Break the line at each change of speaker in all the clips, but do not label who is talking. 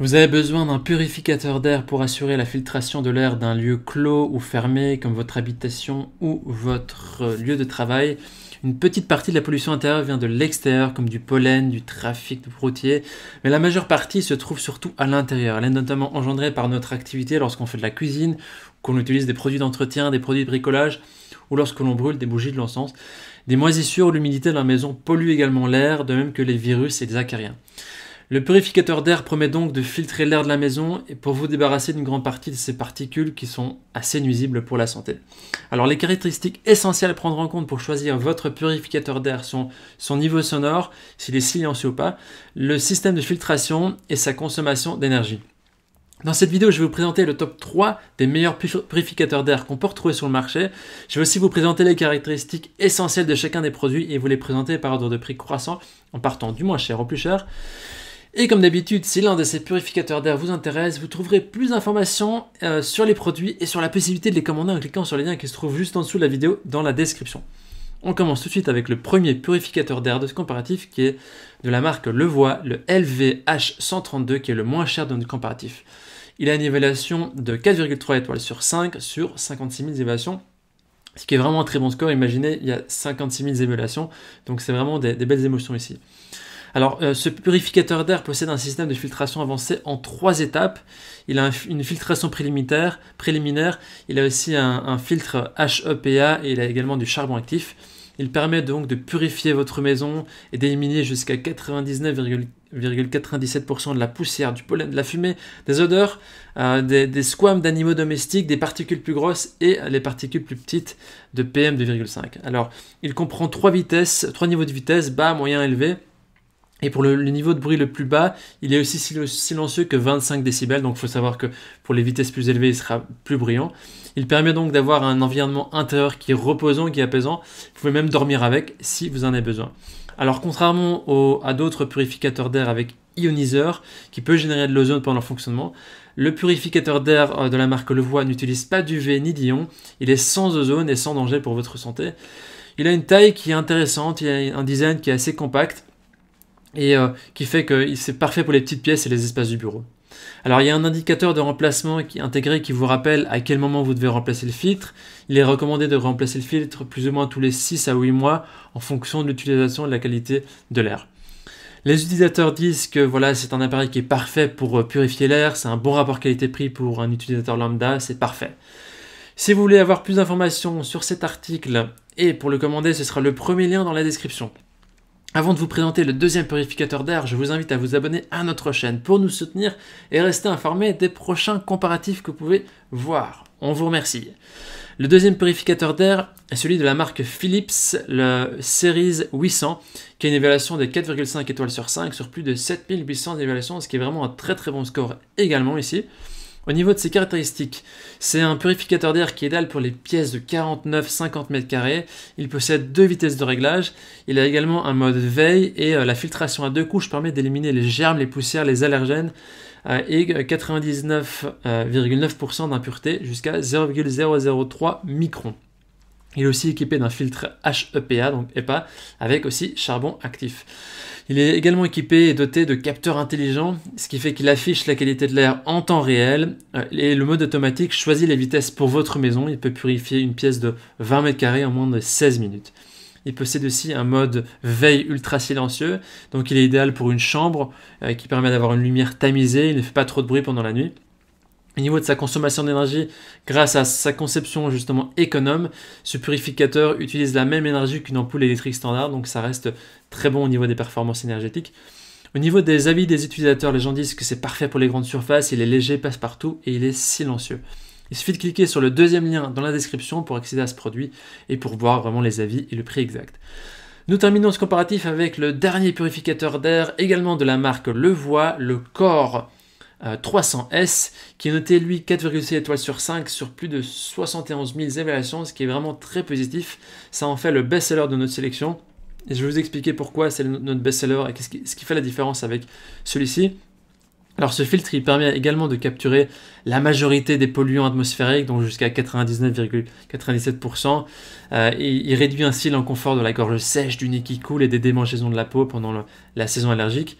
Vous avez besoin d'un purificateur d'air pour assurer la filtration de l'air d'un lieu clos ou fermé comme votre habitation ou votre lieu de travail. Une petite partie de la pollution intérieure vient de l'extérieur, comme du pollen, du trafic routier, mais la majeure partie se trouve surtout à l'intérieur. Elle est notamment engendrée par notre activité lorsqu'on fait de la cuisine, qu'on utilise des produits d'entretien, des produits de bricolage, ou lorsque l'on brûle des bougies de l'encens. Des moisissures ou l'humidité de la maison polluent également l'air, de même que les virus et les acariens. Le purificateur d'air promet donc de filtrer l'air de la maison et pour vous débarrasser d'une grande partie de ces particules qui sont assez nuisibles pour la santé. Alors les caractéristiques essentielles à prendre en compte pour choisir votre purificateur d'air sont son niveau sonore, s'il est silencieux ou pas, le système de filtration et sa consommation d'énergie. Dans cette vidéo, je vais vous présenter le top 3 des meilleurs purificateurs d'air qu'on peut retrouver sur le marché. Je vais aussi vous présenter les caractéristiques essentielles de chacun des produits et vous les présenter par ordre de prix croissant en partant du moins cher au plus cher. Et comme d'habitude, si l'un de ces purificateurs d'air vous intéresse, vous trouverez plus d'informations euh, sur les produits et sur la possibilité de les commander en cliquant sur les liens qui se trouvent juste en dessous de la vidéo dans la description. On commence tout de suite avec le premier purificateur d'air de ce comparatif qui est de la marque Levoix, le LVH132 qui est le moins cher de notre comparatif. Il a une évaluation de 4,3 étoiles sur 5 sur 56 000 évaluations, ce qui est vraiment un très bon score. Imaginez, il y a 56 000 évaluations, donc c'est vraiment des belles émotions ici. Alors, euh, ce purificateur d'air possède un système de filtration avancé en trois étapes. Il a une filtration préliminaire, il a aussi un, filtre HEPA et il a également du charbon actif. Il permet donc de purifier votre maison et d'éliminer jusqu'à 99,97% de la poussière, du pollen, de la fumée, des odeurs, euh, des, des, squames d'animaux domestiques, des particules plus grosses et les particules plus petites de PM2,5. Alors, il comprend trois vitesses, trois niveaux de vitesse, bas, moyen, élevé. Et pour le, niveau de bruit le plus bas, il est aussi silencieux que 25 décibels, donc il faut savoir que pour les vitesses plus élevées, il sera plus bruyant. Il permet donc d'avoir un environnement intérieur qui est reposant, qui est apaisant. Vous pouvez même dormir avec si vous en avez besoin. Alors contrairement à d'autres purificateurs d'air avec ioniseur qui peut générer de l'ozone pendant le fonctionnement, le purificateur d'air euh, de la marque Levoix n'utilise pas d'UV ni d'ion. Il est sans ozone et sans danger pour votre santé. Il a une taille qui est intéressante, il a un design qui est assez compact et euh, qui fait que c'est parfait pour les petites pièces et les espaces du bureau. Alors il y a un indicateur de remplacement qui, intégré qui vous rappelle à quel moment vous devez remplacer le filtre. Il est recommandé de remplacer le filtre plus ou moins tous les 6 à 8 mois en fonction de l'utilisation et de la qualité de l'air. Les utilisateurs disent que voilà, c'est un appareil qui est parfait pour euh, purifier l'air, c'est un bon rapport qualité-prix pour un utilisateur lambda, c'est parfait. Si vous voulez avoir plus d'informations sur cet article et pour le commander, ce sera le premier lien dans la description. Avant de vous présenter le deuxième purificateur d'air, je vous invite à vous abonner à notre chaîne pour nous soutenir et rester informé des prochains comparatifs que vous pouvez voir. On vous remercie. Le deuxième purificateur d'air est celui de la marque Philips, le Series 800, qui a une évaluation de 4,5 étoiles sur 5 sur plus de 7800 évaluations, ce qui est vraiment un très très bon score également ici. Au niveau de ses caractéristiques, c'est un purificateur d'air qui est idéal pour les pièces de 49-50 m2. Il possède deux vitesses de réglage. Il a également un mode veille et euh, la filtration à deux couches permet d'éliminer les germes, les poussières, les allergènes euh, et 99,9% d'impureté jusqu'à 0,003 microns. Il est aussi équipé d'un filtre HEPA, donc EPA, avec aussi charbon actif. Il est également équipé et doté de capteurs intelligents, ce qui fait qu'il affiche la qualité de l'air en temps réel. Euh, et le mode automatique choisit les vitesses pour votre maison. Il peut purifier une pièce de 20 mètres carrés en moins de 16 minutes. Il possède aussi un mode veille ultra silencieux, donc il est idéal pour une chambre euh, qui permet d'avoir une lumière tamisée, il ne fait pas trop de bruit pendant la nuit. Au niveau de sa consommation d'énergie, grâce à sa conception justement économe, ce purificateur utilise la même énergie qu'une ampoule électrique standard, donc ça reste très bon au niveau des performances énergétiques. Au niveau des avis des utilisateurs, les gens disent que c'est parfait pour les grandes surfaces, il est léger, passe partout et il est silencieux. Il suffit de cliquer sur le deuxième lien dans la description pour accéder à ce produit et pour voir vraiment les avis et le prix exact. Nous terminons ce comparatif avec le dernier purificateur d'air, également de la marque Levoix, le Core 300S, euh, qui est noté lui 4,6 étoiles sur 5 sur plus de 71 000 évaluations, ce qui est vraiment très positif. Ça en fait le best-seller de notre sélection. Et je vais vous expliquer pourquoi c'est notre best-seller et ce qui, fait la différence avec celui-ci. Alors ce filtre, il permet également de capturer la majorité des polluants atmosphériques, donc jusqu'à 99,97%. Euh, il réduit ainsi l'inconfort de la gorge sèche, du nez qui coule et des démangeaisons de la peau pendant la saison allergique.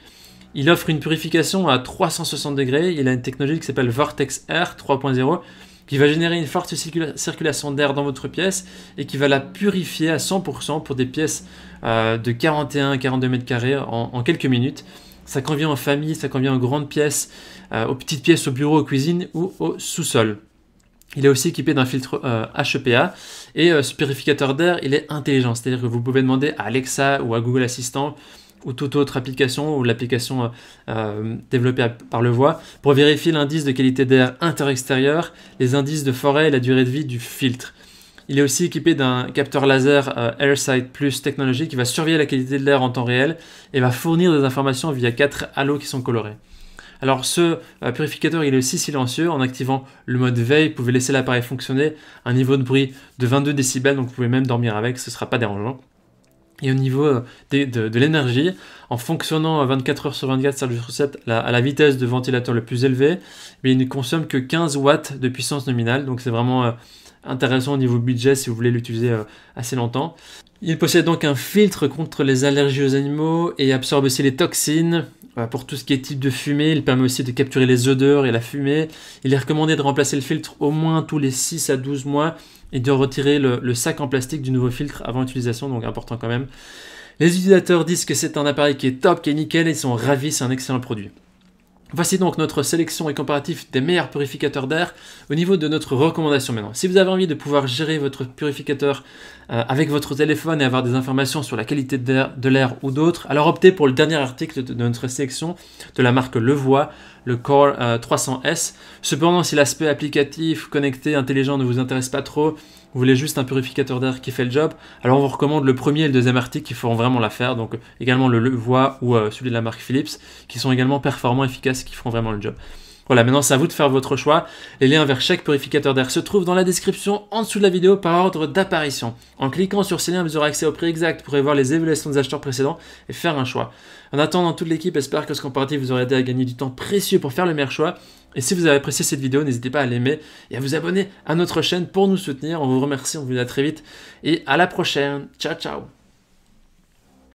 Il offre une purification à 360 degrés. Il a une technologie qui s'appelle Vortex Air 3.0 qui va générer une forte circulation d'air dans votre pièce et qui va la purifier à 100% pour des pièces euh, de 41 à 42 mètres carrés en, quelques minutes. Ça convient en famille, ça convient aux grandes pièces, euh, aux petites pièces au bureau, aux cuisines ou au sous-sol. Il est aussi équipé d'un filtre HEPA euh, et ce purificateur d'air, il est intelligent, c'est-à-dire que vous pouvez demander à Alexa ou à Google Assistant ou toute autre application ou l'application euh, euh, développée par le voix pour vérifier l'indice de qualité d'air intérieur-extérieur, les indices de forêt et la durée de vie du filtre. Il est aussi équipé d'un capteur laser euh, AirSight Plus technologie qui va surveiller la qualité de l'air en temps réel et va fournir des informations via quatre halos qui sont colorés. Alors ce purificateur il est aussi silencieux, en activant le mode veille, vous pouvez laisser l'appareil fonctionner un niveau de bruit de 22 décibels, donc vous pouvez même dormir avec, ce ne sera pas dérangeant. Et au niveau euh, de, l'énergie, en fonctionnant 24 heures sur 24, 7 jours sur 7, à la vitesse de ventilateur le plus élevé, il ne consomme que 15 watts de puissance nominale. Donc c'est vraiment euh, intéressant au niveau budget si vous voulez l'utiliser euh, assez longtemps. Il possède donc un filtre contre les allergies aux animaux et absorbe aussi les toxines. Pour tout ce qui est type de fumée, il permet aussi de capturer les odeurs et la fumée. Il est recommandé de remplacer le filtre au moins tous les 6 à 12 mois et de retirer le, sac en plastique du nouveau filtre avant utilisation, donc important quand même. Les utilisateurs disent que c'est un appareil qui est top, qui est nickel et ils sont ravis, c'est un excellent produit. Voici donc notre sélection et comparatif des meilleurs purificateurs d'air au niveau de notre recommandation maintenant. Si vous avez envie de pouvoir gérer votre purificateur euh, avec votre téléphone et avoir des informations sur la qualité de l'air ou d'autres, alors optez pour le dernier article de, notre sélection de la marque Levoix, le Core 300S. Euh, Cependant, si l'aspect applicatif, connecté, intelligent ne vous intéresse pas trop, vous voulez juste un purificateur d'air qui fait le job, alors on vous recommande le premier et le deuxième article qui feront vraiment l'affaire, donc également le Levoix ou euh, celui de la marque Philips, qui sont également performants, efficaces, qui feront vraiment le job. Voilà, maintenant c'est à vous de faire votre choix. Les liens vers chaque purificateur d'air se trouvent dans la description en dessous de la vidéo par ordre d'apparition. En cliquant sur ces liens, vous aurez accès au prix exact pour voir les évaluations des acheteurs précédents et faire un choix. En attendant, toute l'équipe espère que ce comparatif vous aura aidé à gagner du temps précieux pour faire le meilleur choix. Et si vous avez apprécié cette vidéo, n'hésitez pas à l'aimer et à vous abonner à notre chaîne pour nous soutenir. On vous remercie, on vous dit à très vite et à la prochaine. Ciao ciao